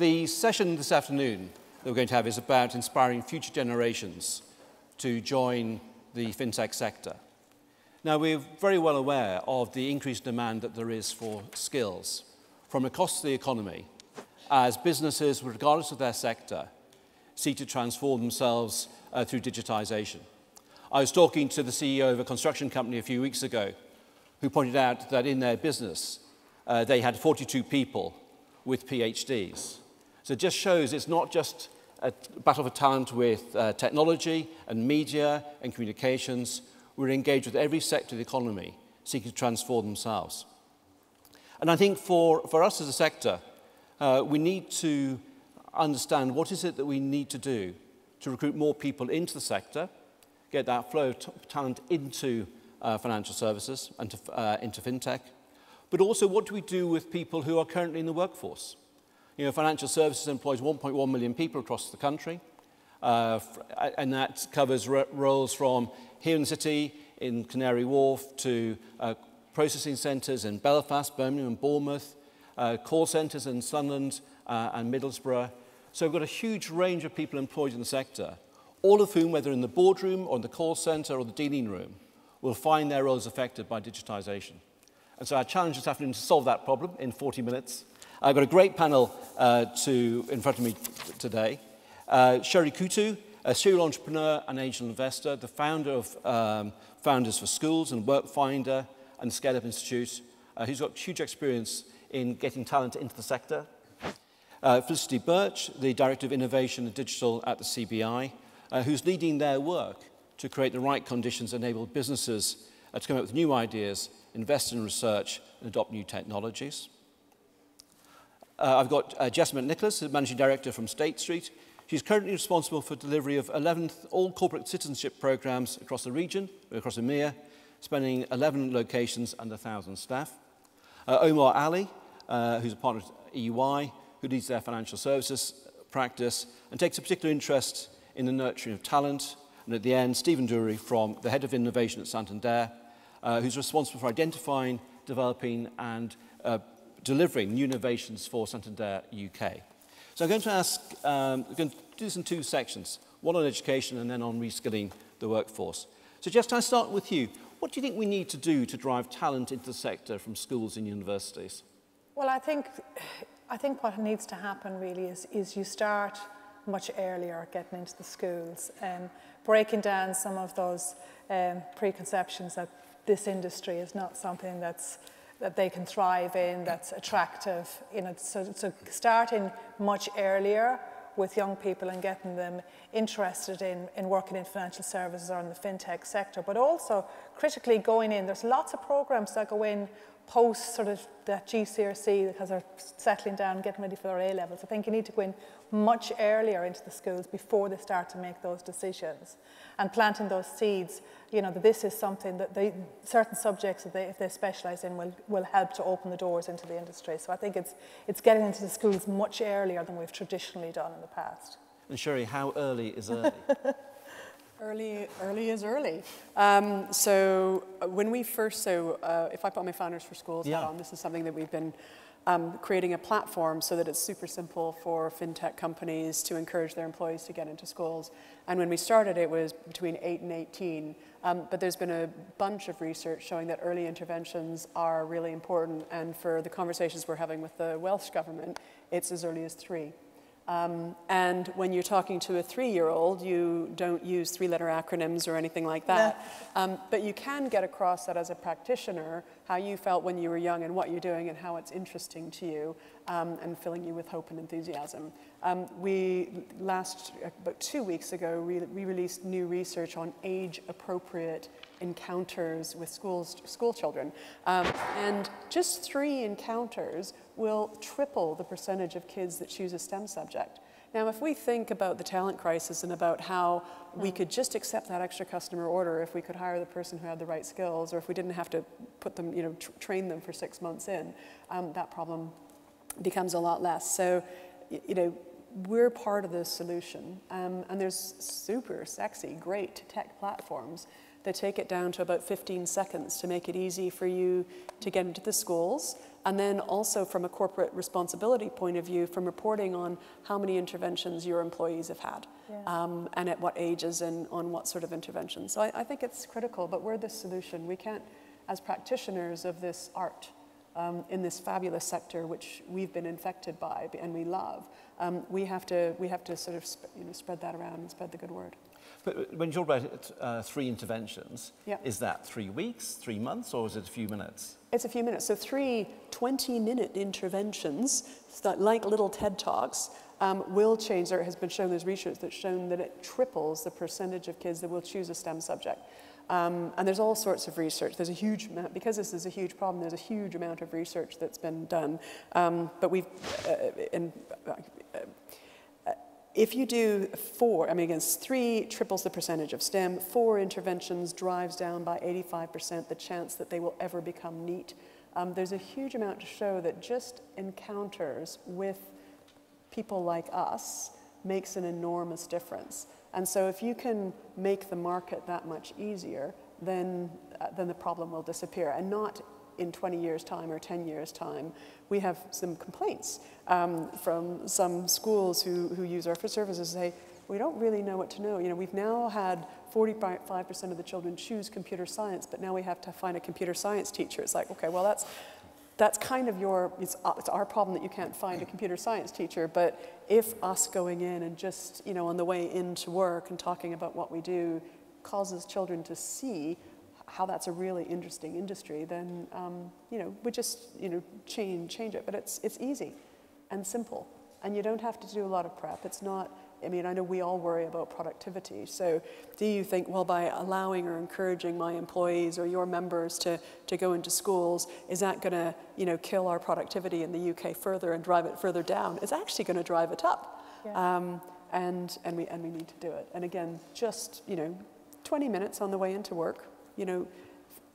The session this afternoon that we're going to have is about inspiring future generations to join the fintech sector. Now, we're very well aware of the increased demand that there is for skills from across the economy as businesses, regardless of their sector, seek to transform themselves uh, through digitization. I was talking to the CEO of a construction company a few weeks ago who pointed out that in their business uh, they had 42 people with PhDs. So it just shows it's not just a battle for talent with uh, technology and media and communications. We're engaged with every sector of the economy seeking to transform themselves. And I think for, for us as a sector, uh, we need to understand what is it that we need to do to recruit more people into the sector, get that flow of talent into uh, financial services and to, uh, into fintech, but also what do we do with people who are currently in the workforce? You know, financial services employs 1.1 million people across the country, uh, and that covers roles from here in the city, in Canary Wharf, to uh, processing centres in Belfast, Birmingham Bournemouth, uh, call centres in Sunderland uh, and Middlesbrough. So we've got a huge range of people employed in the sector, all of whom, whether in the boardroom or in the call centre or the dealing room, will find their roles affected by digitisation. And so our challenge this afternoon is to solve that problem in 40 minutes. I've got a great panel uh, to, in front of me today. Uh, Sherry Coutu, a serial entrepreneur and angel investor, the founder of um, Founders for Schools and Workfinder and the Scale Up Institute, uh, who's got huge experience in getting talent into the sector. Uh, Felicity Burch, the Director of Innovation and Digital at the CBI, uh, who's leading their work to create the right conditions that enable businesses uh, to come up with new ideas, invest in research, and adopt new technologies. Uh, I've got uh, Jess McNicholas, the Managing Director from State Street. She's currently responsible for delivery of 11 all corporate citizenship programs across the region, across EMEA, spanning 11 locations and 1,000 staff. Uh, Omar Ali, uh, who's a partner at EY, who leads their financial services practice and takes a particular interest in the nurturing of talent, And at the end, Stephen Dury from the Head of Innovation at Santander, uh, who's responsible for identifying, developing and uh, delivering new innovations for Santander UK. So I'm going to ask, um, I'm going to do this in two sections, one on education and then on reskilling the workforce. So Jess, I start with you. What do you think we need to do to drive talent into the sector from schools and universities? Well, I think, I think what needs to happen really is, is you start much earlier getting into the schools. Um, breaking down some of those um, preconceptions that this industry is not something that's that they can thrive in, that's attractive. You know, so, so starting much earlier with young people and getting them interested in, in working in financial services or in the fintech sector, but also critically going in. There's lots of programs that go in post sort of that GCSE because they're settling down, getting ready for their A levels. I think you need to go in much earlier into the schools before they start to make those decisions and planting those seeds. You know that this is something that they, certain subjects that they, if they specialise in will, will help to open the doors into the industry. So I think it's it's getting into the schools much earlier than we've traditionally done in the past. And Sherry, how early is early? Early, early is early. Um, so uh, when we first, so uh, if I put my Founders for Schools yeah. on, this is something that we've been um, creating a platform so that it's super simple for fintech companies to encourage their employees to get into schools. And when we started, it was between 8 and 18. Um, but there's been a bunch of research showing that early interventions are really important. And for the conversations we're having with the Welsh government, it's as early as three. Um, and when you're talking to a three-year-old, you don't use three-letter acronyms or anything like that. Um, but you can get across that as a practitioner, how you felt when you were young and what you're doing and how it's interesting to you um, and filling you with hope and enthusiasm. Um, we, last, about two weeks ago, we, we released new research on age-appropriate encounters with schools, school children. Um, and just three encounters will triple the percentage of kids that choose a STEM subject. Now, if we think about the talent crisis and about how we hmm. could just accept that extra customer order if we could hire the person who had the right skills, or if we didn't have to put them, you know, tr train them for six months in, um, that problem becomes a lot less. So, you know, we're part of the solution, um, and there's super sexy, great tech platforms that take it down to about 15 seconds to make it easy for you to get into the schools. And then also from a corporate responsibility point of view, from reporting on how many interventions your employees have had yeah. um, and at what ages and on what sort of interventions. So I, I, think it's critical, but we're the solution. We can't, as practitioners of this art um, in this fabulous sector, which we've been infected by and we love, um, we, have to, we have to sort of you know, spread that around and spread the good word. But when you talk about uh, three interventions, yeah. is that three weeks, three months, or is it a few minutes? It's a few minutes. So three 20-minute interventions, like little TED Talks, um, will change. There has been shown, there's research that's shown that it triples the percentage of kids that will choose a STEM subject. Um, and there's all sorts of research. There's a huge amount, because this is a huge problem, there's a huge amount of research that's been done. Um, but we've, uh, in, uh, if you do four, I mean, again, three triples the percentage of STEM, four interventions drives down by 85% the chance that they will ever become NEET. Um, there's a huge amount to show that just encounters with people like us makes an enormous difference. And so if you can make the market that much easier, then, uh, then the problem will disappear. And not in 20 years' time or 10 years' time. We have some complaints um, from some schools who, who use our services say, we don't really know what to know. You know, we've now had 45% of the children choose computer science, but now we have to find a computer science teacher. It's like, okay, well, that's, that's kind of your, it's, uh, it's our problem that you can't find a computer science teacher, but if us going in and just, you know, on the way into work and talking about what we do causes children to see how that's a really interesting industry, then um, you know we just you know change change it. But it's it's easy and simple, and you don't have to do a lot of prep. It's not. I mean, I know we all worry about productivity. So, do you think, well, by allowing or encouraging my employees or your members to, to go into schools, is that going to, you know, kill our productivity in the UK further and drive it further down? It's actually going to drive it up. Yeah. Um, and, and, we, and we need to do it. And again, just, you know, 20 minutes on the way into work, you know,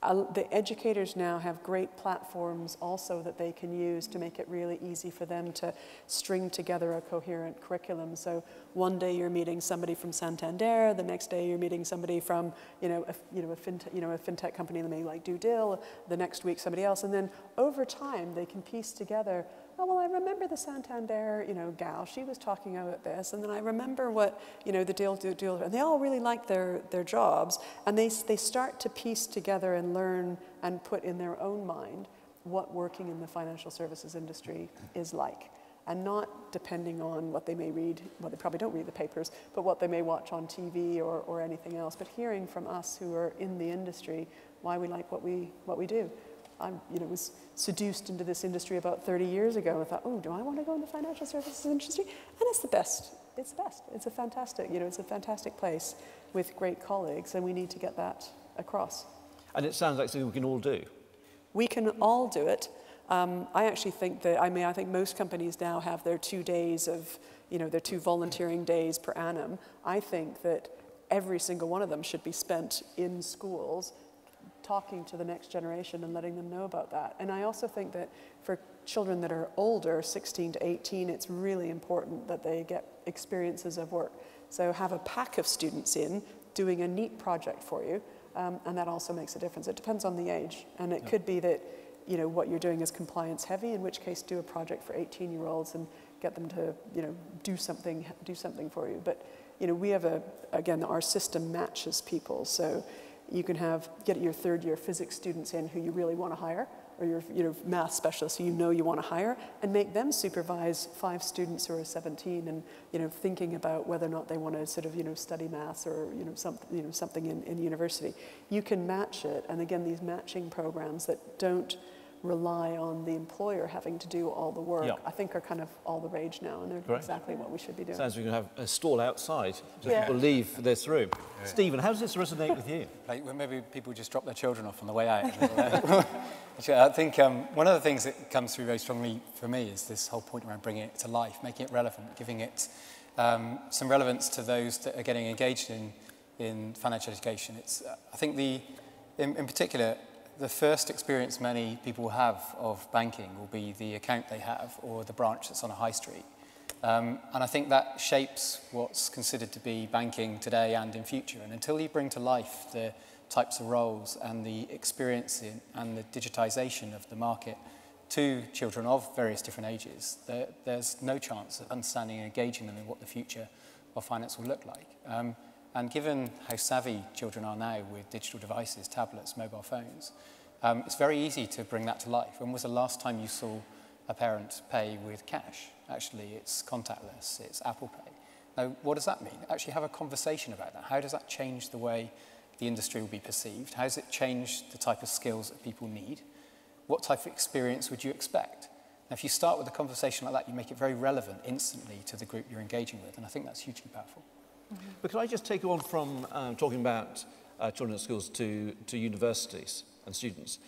the educators now have great platforms also that they can use to make it really easy for them to string together a coherent curriculum. So one day you're meeting somebody from Santander, the next day you're meeting somebody from, you know, a, you know, a, fintech, you know, a fintech company that may like DueDil, the next week somebody else, and then over time they can piece together oh, well, I remember the Santander, you know, gal, she was talking about this, and then I remember what, you know, the deal, deal, and they all really like their, their jobs, and they, they start to piece together and learn and put in their own mind what working in the financial services industry is like and not depending on what they may read, well, they probably don't read the papers, but what they may watch on TV or, or anything else, but hearing from us who are in the industry why we like what we, what we do. I you know, was seduced into this industry about 30 years ago. I thought, oh, do I want to go in the financial services industry? And it's the best. It's the best. It's a fantastic, you know, it's a fantastic place with great colleagues, and we need to get that across. And it sounds like something we can all do. We can all do it. Um, I actually think that, I mean, I think most companies now have their two days of, you know, their two volunteering days per annum. I think that every single one of them should be spent in schools talking to the next generation and letting them know about that. And I also think that for children that are older, 16 to 18, it's really important that they get experiences of work. So have a pack of students in doing a neat project for you, um, and that also makes a difference. It depends on the age, and it yeah. could be that you know what you're doing is compliance heavy, in which case do a project for 18 year olds and get them to you know do something do something for you. But you know we have a again our system matches people, so you can have, get your third year physics students in who you really want to hire, or your you know, math specialists who you know you want to hire, and make them supervise five students who are 17 and you know, thinking about whether or not they want to sort of you know, study math or you know, some, you know, something in, in university. You can match it, and again, these matching programs that don't rely on the employer having to do all the work, I think are kind of all the rage now, and they're Correct. exactly what we should be doing. Sounds like we can have a stall outside so yeah. people leave this room. Yeah. Stephen, how does this resonate with you? Like, well, maybe people just drop their children off on the way out. I think um, one of the things that comes through very strongly for me is this whole point around bringing it to life, making it relevant, giving it um, some relevance to those that are getting engaged in, in financial education. It's, uh, I think the, in, in particular, the first experience many people have of banking will be the account they have or the branch that's on a high street. Um, and I think that shapes what's considered to be banking today and in future. And until you bring to life the types of roles and the experience in, and the digitization of the market to children of various different ages, there, there's no chance of understanding and engaging them in what the future of finance will look like. Um, and given how savvy children are now with digital devices, tablets, mobile phones, um, it's very easy to bring that to life. When was the last time you saw a parent pay with cash? Actually, it's contactless, it's Apple Pay. Now, what does that mean? Actually have a conversation about that. How does that change the way the industry will be perceived? How does it change the type of skills that people need? What type of experience would you expect? Now, if you start with a conversation like that, you make it very relevant instantly to the group you're engaging with, and I think that's hugely powerful. Mm -hmm. But can I just take you on from um, talking about uh, children at schools to, to universities and students?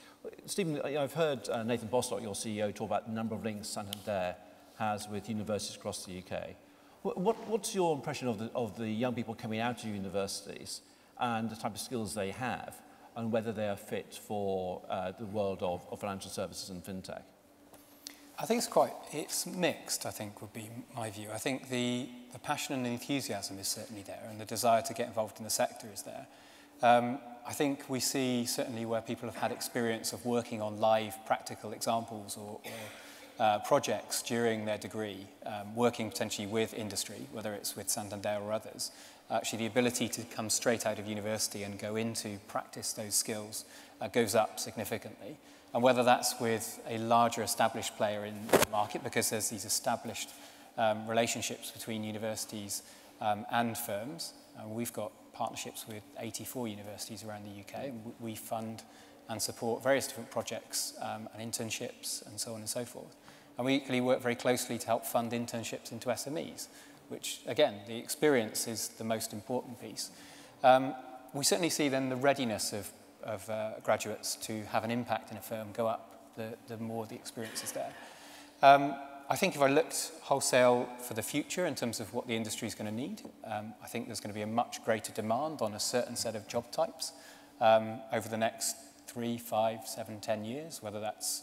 Stephen, I've heard uh, Nathan Bostock, your CEO, talk about the number of links Santander has with universities across the UK. What, what's your impression of the, of the young people coming out of universities and the type of skills they have and whether they are fit for uh, the world of, of financial services and fintech? I think it's quite, it's mixed, I think would be my view. I think the, the passion and enthusiasm is certainly there and the desire to get involved in the sector is there. Um, I think we see certainly where people have had experience of working on live practical examples or, or uh, projects during their degree, um, working potentially with industry, whether it's with Santander or others, actually the ability to come straight out of university and go into practice those skills uh, goes up significantly. and whether that's with a larger established player in the market because there's these established um, relationships between universities um, and firms. And we've got partnerships with 84 universities around the UK. We fund and support various different projects um, and internships and so on and so forth. And we equally work very closely to help fund internships into SMEs, which, again, the experience is the most important piece. Um, we certainly see then the readiness of of uh, graduates to have an impact in a firm go up the, the more the experience is there. Um, I think if I looked wholesale for the future in terms of what the industry is going to need, um, I think there's going to be a much greater demand on a certain set of job types um, over the next three, five, seven, ten years, whether that's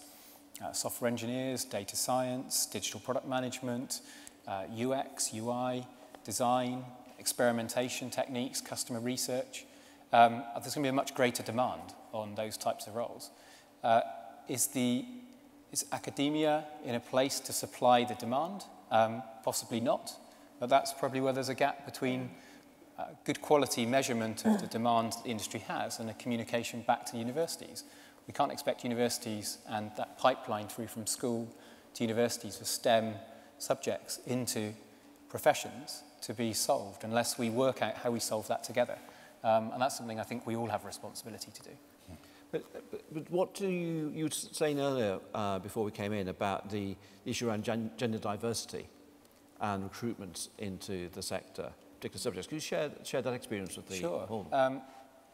uh, software engineers, data science, digital product management, uh, UX, UI, design, experimentation techniques, customer research. Um, there's going to be a much greater demand on those types of roles. Uh, is, the, is academia in a place to supply the demand? Um, possibly not, but that's probably where there's a gap between uh, good quality measurement of the demand the industry has and a communication back to universities. We can't expect universities and that pipeline through from school to universities for STEM subjects into professions to be solved unless we work out how we solve that together. Um, and that's something I think we all have a responsibility to do. But, but, but what do you, you were saying earlier uh, before we came in about the issue around gen gender diversity and recruitment into the sector, particular subjects. Could you share, share that experience with the Sure. Um,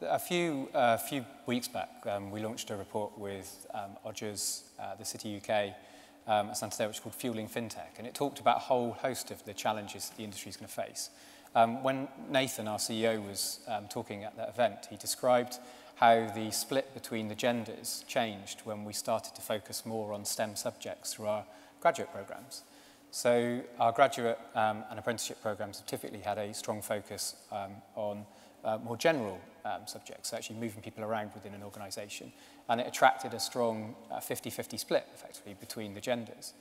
a few, uh, few weeks back, um, we launched a report with um, Odgers, uh, the City UK, um, at Santander, which is called Fueling FinTech, and it talked about a whole host of the challenges that the industry is going to face. Um, when Nathan, our CEO, was um, talking at that event, he described how the split between the genders changed when we started to focus more on STEM subjects through our graduate programs. So our graduate um, and apprenticeship programs have typically had a strong focus um, on uh, more general um, subjects, so actually moving people around within an organisation. And it attracted a strong 50-50 uh, split, effectively, between the genders.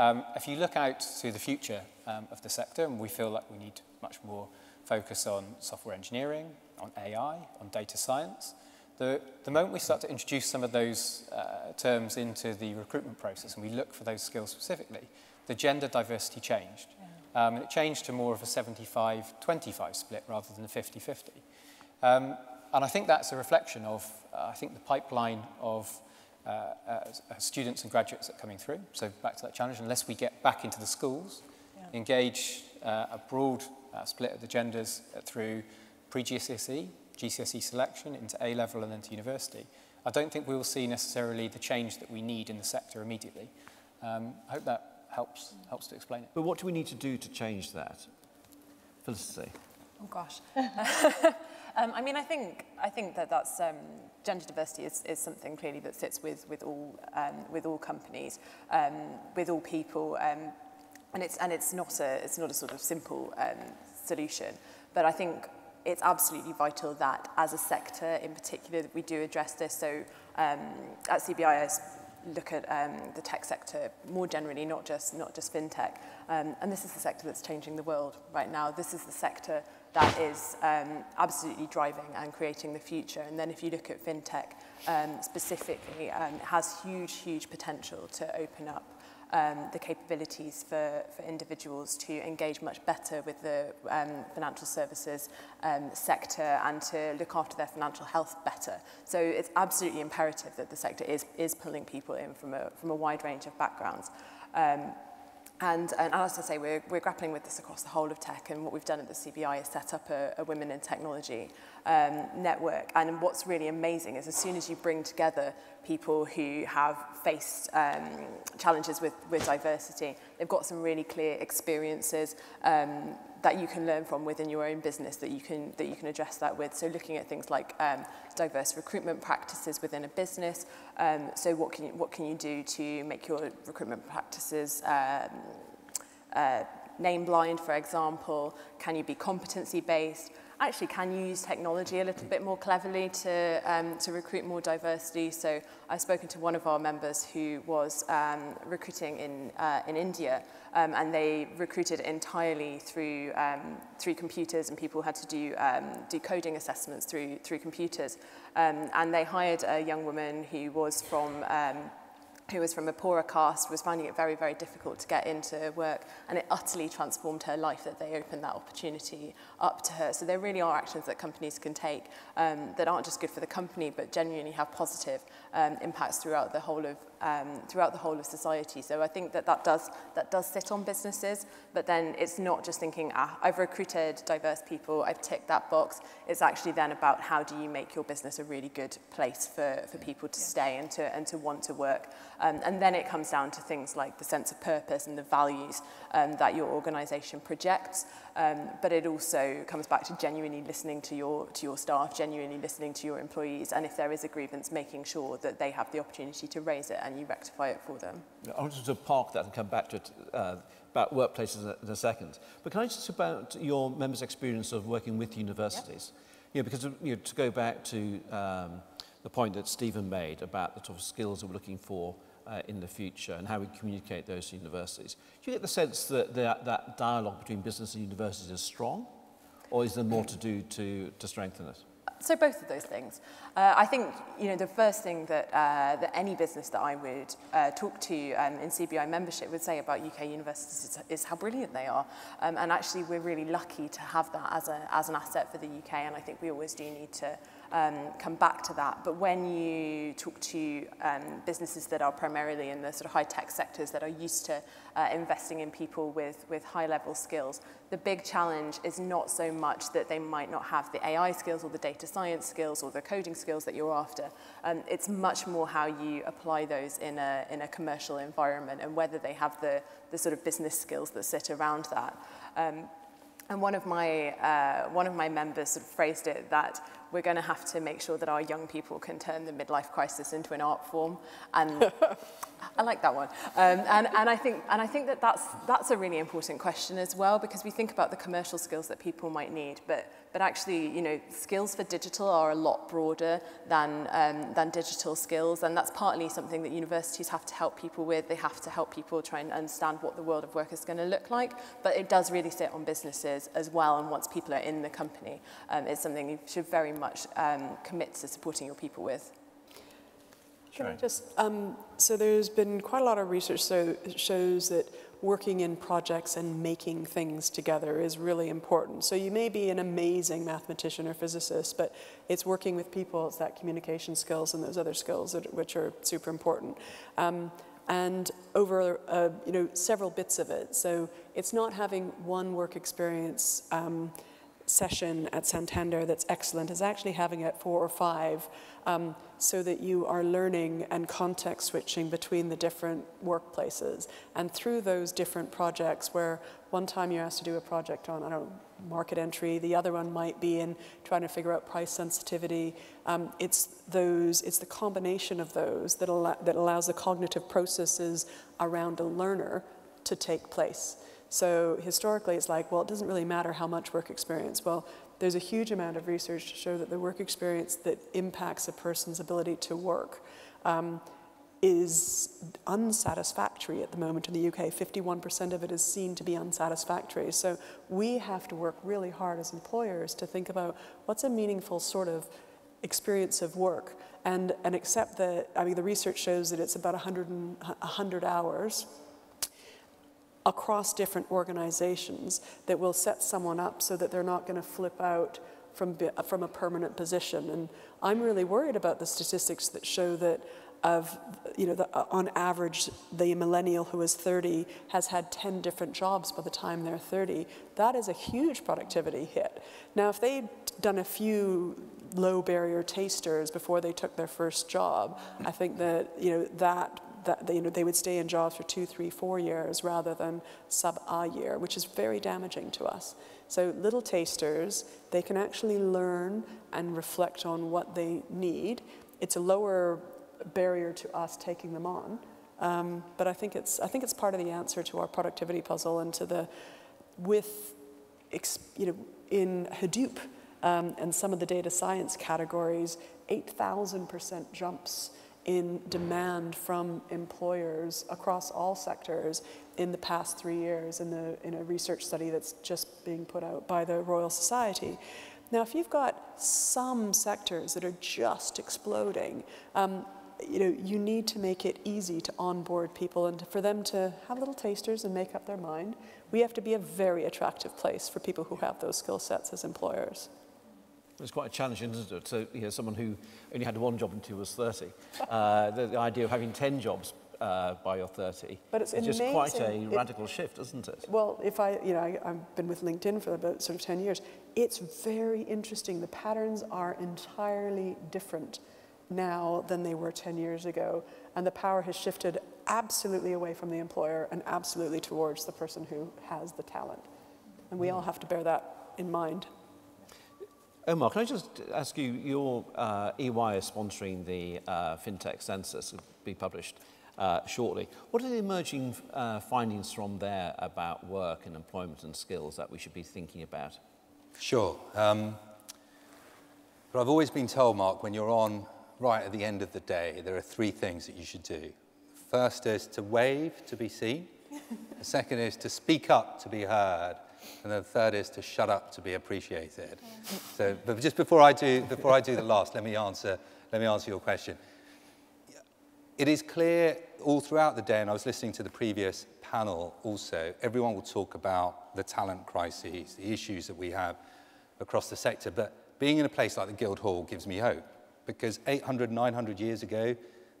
Um, if you look out to the future um, of the sector, and we feel like we need much more focus on software engineering, on AI, on data science, the, the moment we start to introduce some of those uh, terms into the recruitment process and we look for those skills specifically, the gender diversity changed. Yeah. Um, and it changed to more of a 75-25 split rather than a 50-50. Um, and I think that's a reflection of, uh, I think, the pipeline of uh, uh, uh, students and graduates that are coming through. So back to that challenge, unless we get back into the schools, yeah. engage uh, a broad uh, split of the genders through pre-GCSE, GCSE selection into A-level and then to university. I don't think we will see necessarily the change that we need in the sector immediately. Um, I hope that helps, helps to explain it. But what do we need to do to change that? Felicity. Oh gosh. Um, I mean, I think, I think that that's, um, gender diversity is, is something clearly that sits with, with, all, um, with all companies, um, with all people, um, and, it's, and it's, not a, it's not a sort of simple um, solution. But I think it's absolutely vital that as a sector in particular that we do address this. So um, at CBIS, look at um, the tech sector more generally, not just, not just fintech. Um, and this is the sector that's changing the world right now. This is the sector that is um, absolutely driving and creating the future. And then if you look at fintech um, specifically, um, it has huge, huge potential to open up um, the capabilities for, for individuals to engage much better with the um, financial services um, sector and to look after their financial health better. So it's absolutely imperative that the sector is, is pulling people in from a, from a wide range of backgrounds. Um, And, and as I say, we're, we're grappling with this across the whole of tech, and what we've done at the CBI is set up a, a Women in Technology um, network. And what's really amazing is as soon as you bring together people who have faced um, challenges with, with diversity, they've got some really clear experiences, um, that you can learn from within your own business that you can that you can address that with. So looking at things like um, diverse recruitment practices within a business. Um, so what can you, what can you do to make your recruitment practices um, uh, name blind, for example? Can you be competency based? actually can you use technology a little bit more cleverly to, um, to recruit more diversity. So I've spoken to one of our members who was um, recruiting in, uh, in India um, and they recruited entirely through um, through computers, and people had to do um, do coding assessments through through computers. Um, and they hired a young woman who was from um, who was from a poorer caste, was finding it very, very difficult to get into work, and it utterly transformed her life that they opened that opportunity up to her. So there really are actions that companies can take um, that aren't just good for the company, but genuinely have positive um, impacts throughout the whole of um, throughout the whole of society. So I think that that does that does sit on businesses, but then it's not just thinking, ah, I've recruited diverse people, I've ticked that box. It's actually then about how do you make your business a really good place for, for people to yeah. stay and to and to want to work. Um, and then it comes down to things like the sense of purpose and the values um, that your organisation projects. Um, but it also comes back to genuinely listening to your, to your staff, genuinely listening to your employees, and if there is a grievance, making sure that they have the opportunity to raise it and you rectify it for them. I wanted to park that and come back to it, uh, about workplaces in a second. But can I just about your members' experience of working with universities? Yep. Yeah, because you know, to go back to um, the point that Stephen made about the sort of skills that we're looking for uh, in the future and how we communicate those to universities. Do you get the sense that that, that dialogue between business and universities is strong, or is there more to do to, to strengthen it? So both of those things. Uh, I think you know the first thing that uh, that any business that I would uh, talk to um, in CBI membership would say about UK universities is, is how brilliant they are, um, and actually we're really lucky to have that as a as an asset for the UK, and I think we always do need to um, come back to that. But when you talk to um, businesses that are primarily in the sort of high-tech sectors that are used to uh, investing in people with, with high-level skills, the big challenge is not so much that they might not have the AI skills or the data science skills or the coding skills that you're after. Um, it's much more how you apply those in a, in a commercial environment and whether they have the, the sort of business skills that sit around that. Um, and one of my, uh, one of my members sort of phrased it that we're going to have to make sure that our young people can turn the midlife crisis into an art form. And I like that one. Um, and, and, I think, and I think that that's, that's a really important question as well, because we think about the commercial skills that people might need, but, but actually, you know, skills for digital are a lot broader than, um, than digital skills. And that's partly something that universities have to help people with. They have to help people try and understand what the world of work is going to look like. But it does really sit on businesses as well. And once people are in the company, um, it's something you should very much um, commit to supporting your people with. Can I just, um, so there's been quite a lot of research so it shows that working in projects and making things together is really important. So you may be an amazing mathematician or physicist, but it's working with people, it's that communication skills and those other skills that, which are super important. Um, and over uh, you know several bits of it. So it's not having one work experience um, session at Santander that's excellent is actually having it four or five um, so that you are learning and context switching between the different workplaces. And through those different projects, where one time you're asked to do a project on, I don't know, market entry, the other one might be in trying to figure out price sensitivity. Um, it's those, it's the combination of those that, al that allows the cognitive processes around a learner to take place. So historically, it's like, well, it doesn't really matter how much work experience. Well, there's a huge amount of research to show that the work experience that impacts a person's ability to work um, is unsatisfactory at the moment in the UK. 51% of it is seen to be unsatisfactory. So we have to work really hard as employers to think about what's a meaningful sort of experience of work and, and accept that, I mean, the research shows that it's about 100, 100 hours across different organizations that will set someone up so that they're not going to flip out from, from a permanent position. And I'm really worried about the statistics that show that of, you know, the, uh, on average, the millennial who is 30 has had 10 different jobs by the time they're 30. That is a huge productivity hit. Now, if they'd done a few low barrier tasters before they took their first job, I think that, you know, that that they, you know, they would stay in jobs for two, three, four years rather than sub a year, which is very damaging to us. So little tasters, they can actually learn and reflect on what they need. It's a lower barrier to us taking them on. Um, but I think, it's, I think it's part of the answer to our productivity puzzle and to the, with, you know, in Hadoop um, and some of the data science categories, 8,000% jumps in demand from employers across all sectors in the past three years in, the, in a research study that's just being put out by the Royal Society. Now, if you've got some sectors that are just exploding, um, you know, you need to make it easy to onboard people and for them to have little tasters and make up their mind. We have to be a very attractive place for people who have those skill sets as employers. It's quite a challenge, isn't it? So, you know, someone who only had one job until he was 30, uh, the, the, idea of having 10 jobs uh, by your 30 but it's just quite a radical it, shift, isn't it? Well, if I, you know, I, I've been with LinkedIn for about sort of 10 years. It's very interesting. The patterns are entirely different now than they were 10 years ago. And the power has shifted absolutely away from the employer and absolutely towards the person who has the talent. And we all have to bear that in mind. Omar, can I just ask you, your uh, EY is sponsoring the uh, FinTech census, to be published uh, shortly. What are the emerging uh, findings from there about work and employment and skills that we should be thinking about? Sure. Um, but I've always been told, Mark, when you're on right at the end of the day, there are three things that you should do. First is to wave to be seen. the second is to speak up to be heard. And the third is to shut up to be appreciated. So, but just before I do, before I do the last, let me answer, let me answer your question. It is clear all throughout the day, and I was listening to the previous panel also, everyone will talk about the talent crises, the issues that we have across the sector. But being in a place like the Guildhall gives me hope because 800, 900 years ago,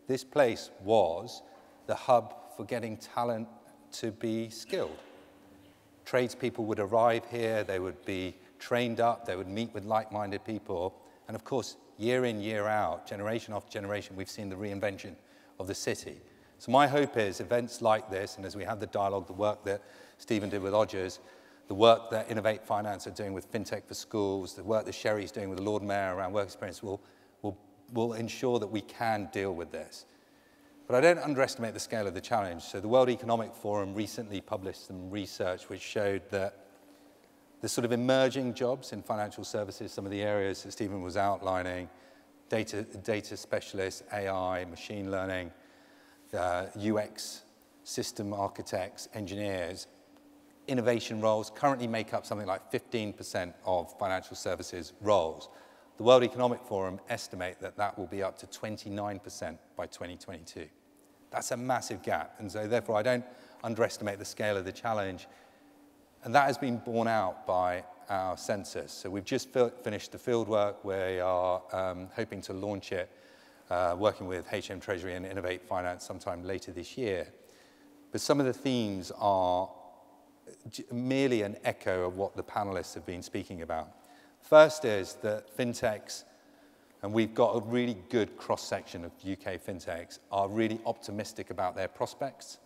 this place was the hub for getting talent to be skilled. Tradespeople would arrive here, they would be trained up, they would meet with like-minded people, and of course, year in, year out, generation after generation, we've seen the reinvention of the city. So my hope is events like this, and as we have the dialogue, the work that Stephen did with Odgers, the work that Innovate Finance are doing with FinTech for Schools, the work that Sherry's doing with the Lord Mayor around work experience will will ensure that we can deal with this. But I don't underestimate the scale of the challenge. So the World Economic Forum recently published some research which showed that the sort of emerging jobs in financial services, some of the areas that Stephen was outlining, data, data specialists, AI, machine learning, uh, UX, system architects, engineers, innovation roles currently make up something like 15% of financial services roles. The World Economic Forum estimate that that will be up to 29% by 2022. That's a massive gap. And so therefore, I don't underestimate the scale of the challenge. And that has been borne out by our census. So we've just finished the fieldwork. We are um, hoping to launch it, uh, working with HM Treasury and Innovate Finance sometime later this year. But some of the themes are merely an echo of what the panelists have been speaking about. First is that fintechs, and we've got a really good cross-section of UK fintechs, are really optimistic about their prospects.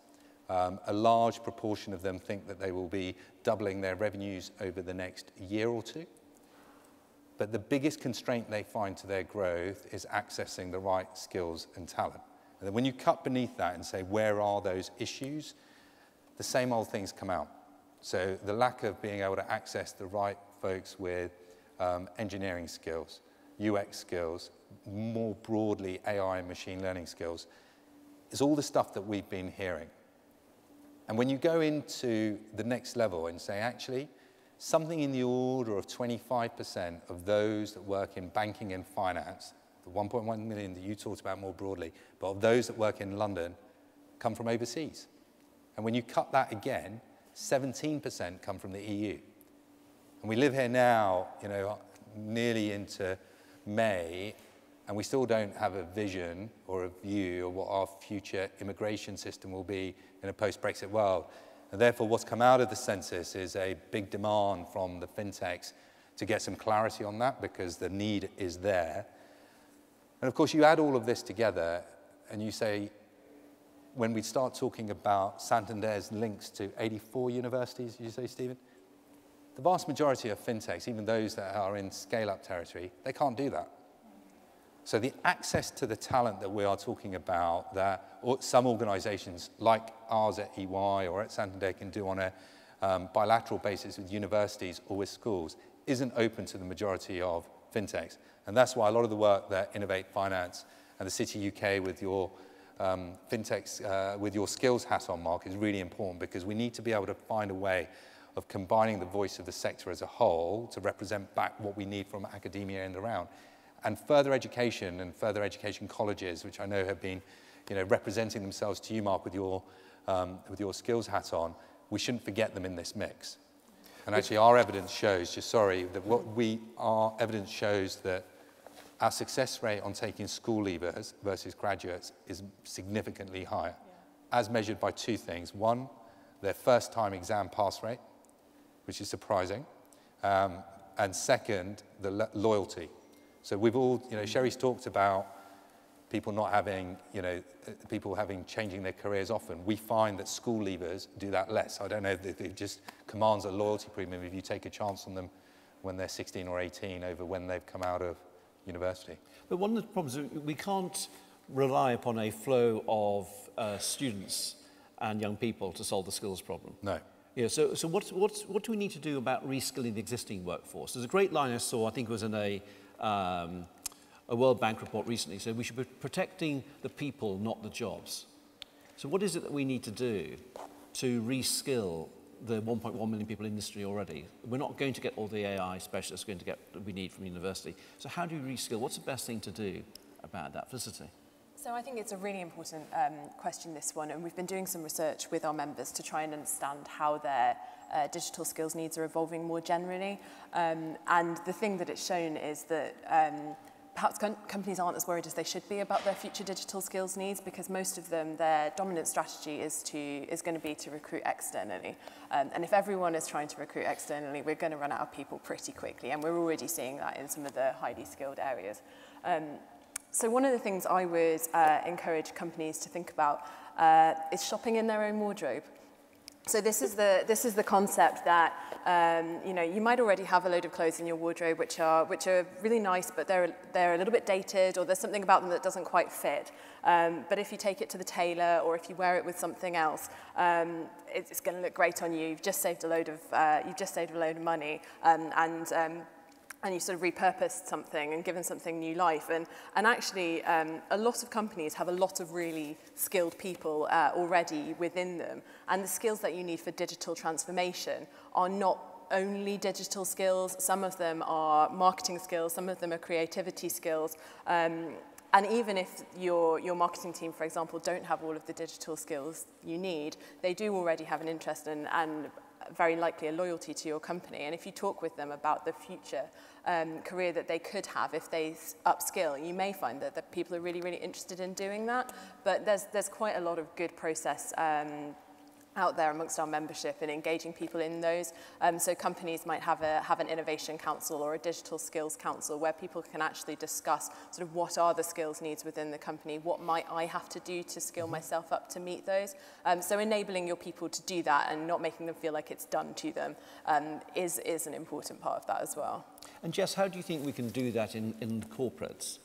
Um, a large proportion of them think that they will be doubling their revenues over the next year or two. But the biggest constraint they find to their growth is accessing the right skills and talent. And then when you cut beneath that and say, where are those issues? The same old things come out. So the lack of being able to access the right folks with um, engineering skills, UX skills, more broadly AI and machine learning skills, is all the stuff that we've been hearing. And when you go into the next level and say, actually, something in the order of 25% of those that work in banking and finance, the 1.1 million that you talked about more broadly, but of those that work in London come from overseas. And when you cut that again, 17% come from the EU. And we live here now, you know, nearly into May, and we still don't have a vision or a view of what our future immigration system will be in a post-Brexit world. And therefore, what's come out of the census is a big demand from the fintechs to get some clarity on that because the need is there. And of course, you add all of this together and you say, when we start talking about Santander's links to 84 universities, you say, Stephen? The vast majority of fintechs, even those that are in scale-up territory, they can't do that. So the access to the talent that we are talking about that some organizations like ours at EY or at Santander can do on a um, bilateral basis with universities or with schools isn't open to the majority of fintechs. And that's why a lot of the work that Innovate Finance and the City UK with your um, fintechs, uh, with your skills hat on, Mark, is really important because we need to be able to find a way of combining the voice of the sector as a whole to represent back what we need from academia and around. And further education and further education colleges, which I know have been you know, representing themselves to you, Mark, with your, um, with your skills hat on, we shouldn't forget them in this mix. And actually, our evidence shows, just sorry, that what we, our evidence shows that our success rate on taking school leavers versus graduates is significantly higher, yeah. as measured by two things. One, their first time exam pass rate, which is surprising. Um, and second, the lo loyalty. So we've all, you know, Sherry's talked about people not having, you know, people having changing their careers often. We find that school leavers do that less. I don't know, it just commands a loyalty premium if you take a chance on them when they're 16 or 18 over when they've come out of university. But one of the problems, is we can't rely upon a flow of uh, students and young people to solve the skills problem. No. Yeah, so, so what, what, what do we need to do about reskilling the existing workforce? There's a great line I saw, I think it was in a, um, a World Bank report recently, said we should be protecting the people, not the jobs. So what is it that we need to do to reskill the 1.1 million people in industry already? We're not going to get all the AI specialists going to get we need from university. So how do you reskill? What's the best thing to do about that? Felicity? So I think it's a really important um, question, this one, and we've been doing some research with our members to try and understand how their uh, digital skills needs are evolving more generally. Um, and the thing that it's shown is that um, perhaps companies aren't as worried as they should be about their future digital skills needs because most of them, their dominant strategy is to is going to be to recruit externally. Um, and if everyone is trying to recruit externally, we're going to run out of people pretty quickly. And we're already seeing that in some of the highly skilled areas. Um, So one of the things I would uh, encourage companies to think about uh, is shopping in their own wardrobe. So this is the this is the concept that um, you know you might already have a load of clothes in your wardrobe which are which are really nice, but they're they're a little bit dated, or there's something about them that doesn't quite fit. Um, but if you take it to the tailor, or if you wear it with something else, um, it's, it's going to look great on you. You've just saved a load of uh, you've just saved a load of money, um, and um, and you sort of repurposed something and given something new life. And, and actually, um, a lot of companies have a lot of really skilled people uh, already within them. And the skills that you need for digital transformation are not only digital skills. Some of them are marketing skills, some of them are creativity skills. Um, and even if your, your marketing team, for example, don't have all of the digital skills you need, they do already have an interest in, and very likely a loyalty to your company. And if you talk with them about the future um, career that they could have if they upskill, you may find that, that people are really, really interested in doing that. But there's, there's quite a lot of good process um, out there amongst our membership and engaging people in those. Um, so companies might have, a, have an innovation council or a digital skills council where people can actually discuss sort of what are the skills needs within the company, what might I have to do to skill mm-hmm. myself up to meet those. Um, so enabling your people to do that and not making them feel like it's done to them um, is, is an important part of that as well. And Jess, how do you think we can do that in, in corporates?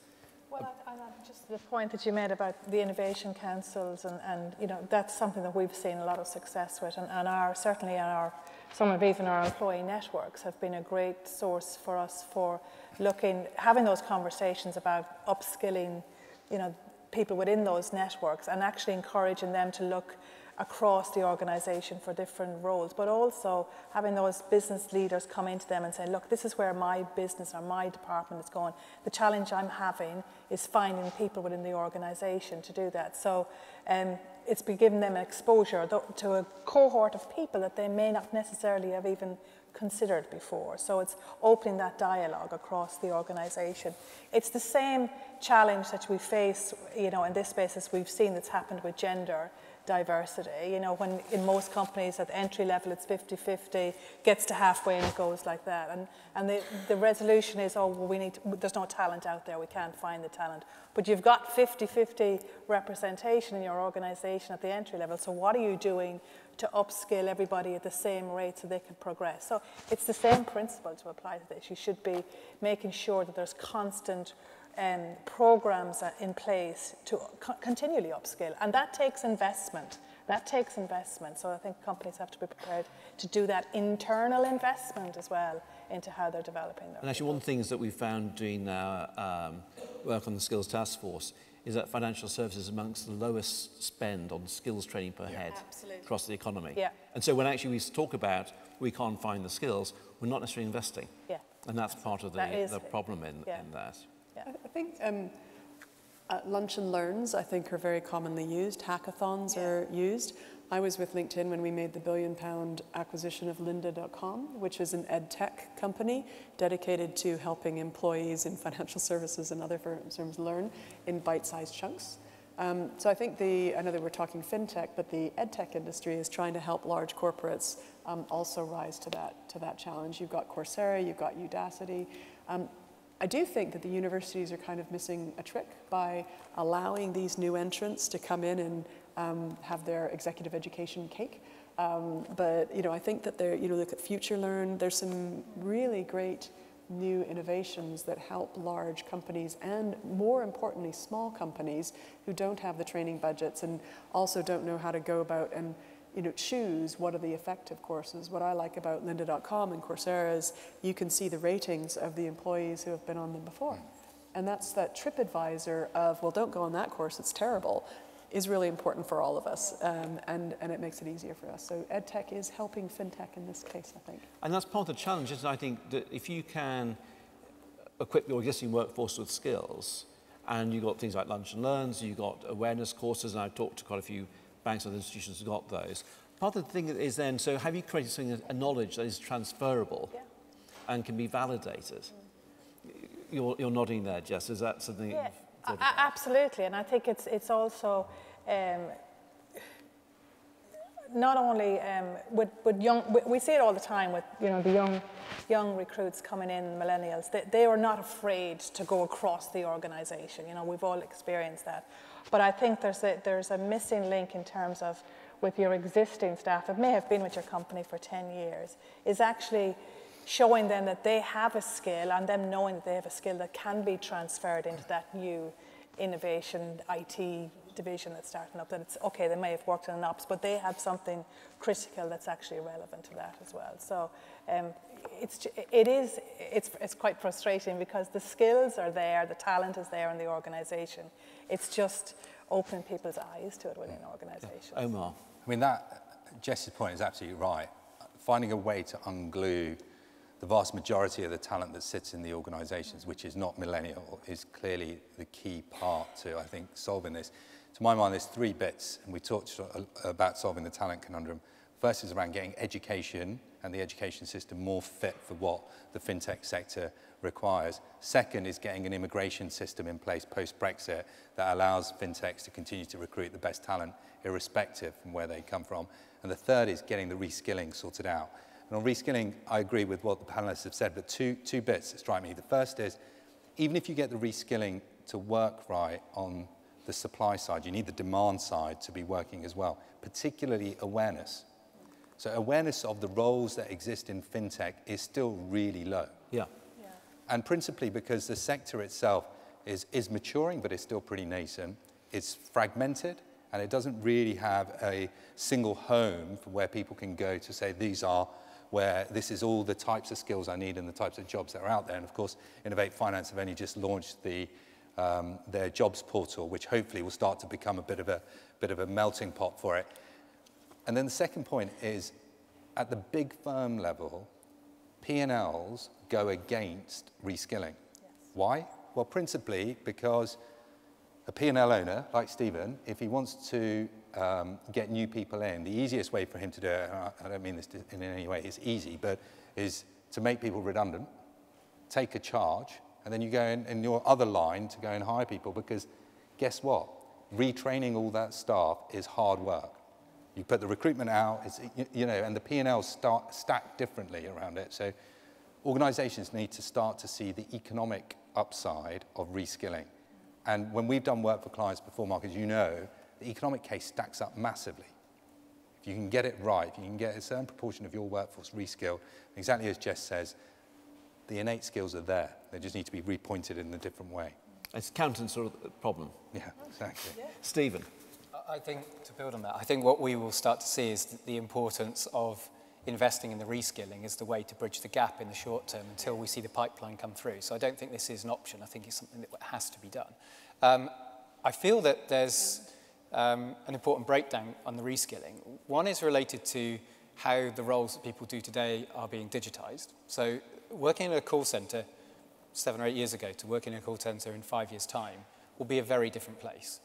Just the point that you made about the innovation councils, and, and you know that's something that we've seen a lot of success with, and, and our certainly our some of even our employee networks have been a great source for us for looking, having those conversations about upskilling, you know, people within those networks, and actually encouraging them to look across the organisation for different roles, but also having those business leaders come into them and say, look, this is where my business or my department is going. The challenge I'm having is finding people within the organisation to do that. So um, it's been giving them exposure to a cohort of people that they may not necessarily have even considered before. So it's opening that dialogue across the organisation. It's the same challenge that we face, you know, in this space as we've seen that's happened with gender diversity. You know, when in most companies at the entry level it's 50-50, gets to halfway and it goes like that. And, and the, the resolution is, oh, well, we need to, there's no talent out there, we can't find the talent. But you've got 50-50 representation in your organization at the entry level, so what are you doing to upskill everybody at the same rate so they can progress? So it's the same principle to apply to this. You should be making sure that there's constant um, programs in place to co continually upskill. And that takes investment. That takes investment. So I think companies have to be prepared to do that internal investment as well into how they're developing their And actually, one of the things that we've found doing our um, work on the Skills Task Force is that financial services amongst the lowest spend on skills training per yeah. head Absolutely. across the economy. Yeah. And so when actually we talk about we can't find the skills, we're not necessarily investing. Yeah. And that's part of the, the problem in, yeah. in that. Yeah. I think um, uh, lunch and learns, I think, are very commonly used. Hackathons yeah. are used. I was with LinkedIn when we made the billion pound acquisition of lynda.com, which is an ed tech company dedicated to helping employees in financial services and other firms learn in bite sized chunks. Um, so I think the, I know that we're talking fintech, but the ed tech industry is trying to help large corporates um, also rise to that, to that challenge. You've got Coursera, you've got Udacity. Um, I do think that the universities are kind of missing a trick by allowing these new entrants to come in and um, have their executive education cake. Um, but you know, I think that there, you know, look at FutureLearn. There's some really great new innovations that help large companies and, more importantly, small companies who don't have the training budgets and also don't know how to go about and you know, choose what are the effective courses. What I like about lynda.com and Coursera is you can see the ratings of the employees who have been on them before. And that's that TripAdvisor of, well, don't go on that course, it's terrible, is really important for all of us. Um, and, and it makes it easier for us. So EdTech is helping FinTech in this case, I think. And that's part of the challenge, is I think that if you can equip your existing workforce with skills, and you've got things like lunch and learns, you've got awareness courses, and I've talked to quite a few banks and institutions have got those. Part of the thing is then, so have you created something, a knowledge that is transferable yeah. and can be validated? Mm. You're, you're nodding there, Jess. Is that something? Yeah, absolutely. And I think it's, it's also um, not only um, with, with young, we see it all the time with you know the young, young recruits coming in, millennials. They, they are not afraid to go across the organisation. You know, we've all experienced that. But I think there's a, there's a missing link in terms of with your existing staff that may have been with your company for 10 years, is actually showing them that they have a skill and them knowing that they have a skill that can be transferred into that new innovation IT division that's starting up. That it's okay, they may have worked in an ops, but they have something critical that's actually relevant to that as well. So um, it's, it is, it's, it's quite frustrating because the skills are there, the talent is there in the organization. It's just opening people's eyes to it within organizations. Yeah. Omar. I mean, that, Jess's point is absolutely right. Finding a way to unglue the vast majority of the talent that sits in the organizations, which is not millennial, is clearly the key part to, I think, solving this. To my mind, there's three bits, and we talked about solving the talent conundrum. First is around getting education and the education system more fit for what the fintech sector requires. Second is getting an immigration system in place post-Brexit that allows fintechs to continue to recruit the best talent irrespective from where they come from. And the third is getting the reskilling sorted out. And on reskilling, I agree with what the panelists have said, but two, two bits strike me. The first is, even if you get the reskilling to work right on the supply side, you need the demand side to be working as well, particularly awareness. So awareness of the roles that exist in fintech is still really low. Yeah. And principally because the sector itself is, is maturing, but it's still pretty nascent. It's fragmented, and it doesn't really have a single home for where people can go to say these are where this is all the types of skills I need and the types of jobs that are out there. And of course, Innovate Finance have only just launched the, um, their jobs portal, which hopefully will start to become a bit of a, bit of a melting pot for it. And then the second point is, at the big firm level, P&Ls go against reskilling. Yes. Why? Well, principally because a P&L owner, like Stephen, if he wants to um, get new people in, the easiest way for him to do it, I don't mean this in any way, it's easy, but is to make people redundant, take a charge, and then you go in, in your other line to go and hire people because guess what? Retraining all that staff is hard work. You put the recruitment out, it's, you know, and the P&L start stacked differently around it. So organizations need to start to see the economic upside of reskilling. And when we've done work for clients before, Mark, as you know, the economic case stacks up massively. If you can get it right, if you can get a certain proportion of your workforce reskilled, exactly as Jess says, the innate skills are there. They just need to be repointed in a different way. It's counting sort of the problem. Yeah, exactly. Yeah. Stephen. I think, to build on that, I think what we will start to see is the importance of investing in the reskilling as the way to bridge the gap in the short term until we see the pipeline come through. So I don't think this is an option. I think it's something that has to be done. Um, I feel that there's um, an important breakdown on the reskilling. One is related to how the roles that people do today are being digitized. So working in a call center seven or eight years ago to working in a call center in five years' time will be a very different place.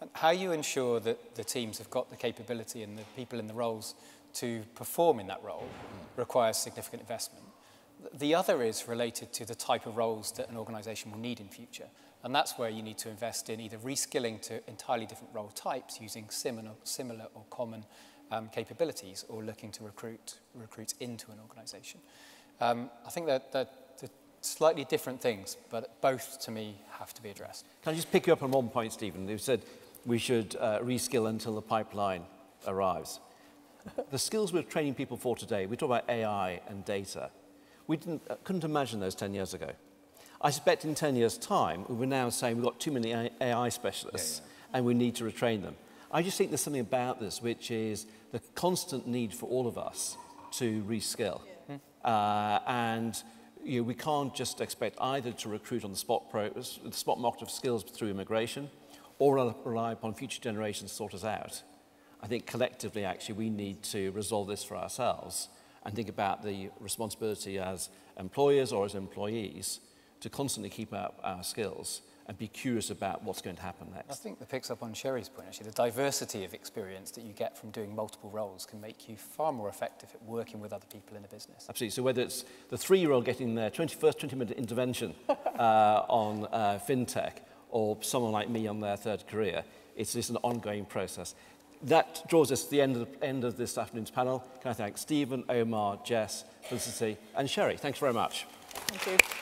And how you ensure that the teams have got the capability and the people in the roles to perform in that role requires significant investment. The other is related to the type of roles that an organization will need in future. And that's where you need to invest in either reskilling to entirely different role types using similar, similar or common um, capabilities or looking to recruit, recruit into an organization. Um, I think that, that they're slightly different things, but both to me have to be addressed. Can I just pick you up on one point, Stephen? You said we should uh, reskill until the pipeline arrives the skills we're training people for today, we talk about AI and data. We didn't, uh, couldn't imagine those 10 years ago. I suspect in 10 years' time, we're now saying we've got too many AI specialists yeah, yeah. and we need to retrain them. I just think there's something about this which is the constant need for all of us to reskill. Yeah. Uh, and you know, we can't just expect either to recruit on the spot, pro, the spot market of skills through immigration or rely upon future generations to sort us out. I think collectively, actually, we need to resolve this for ourselves and think about the responsibility as employers or as employees to constantly keep up our skills and be curious about what's going to happen next. I think that picks up on Sherry's point, actually. The diversity of experience that you get from doing multiple roles can make you far more effective at working with other people in a business. Absolutely. So whether it's the three-year-old getting their 21st 20-minute intervention uh, on uh, fintech or someone like me on their third career, it's just an ongoing process that draws us to the end of, the, end of this afternoon's panel. Can I thank Stephen, Omar, Jess, Felicity, and Sherry. Thanks very much. Thank you. Well